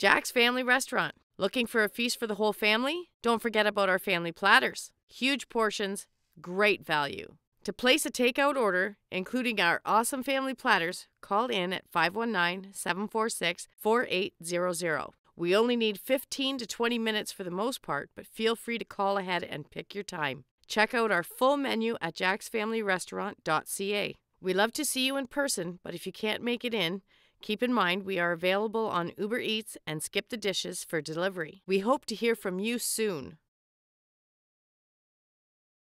Jack's Family Restaurant. Looking for a feast for the whole family? Don't forget about our family platters. Huge portions, great value. To place a takeout order, including our awesome family platters, call in at 519 746 4800. We only need 15 to 20 minutes for the most part, but feel free to call ahead and pick your time. Check out our full menu at jacksfamilyrestaurant.ca. We love to see you in person, but if you can't make it in, keep in mind we are available on Uber Eats and Skip the Dishes for delivery. We hope to hear from you soon.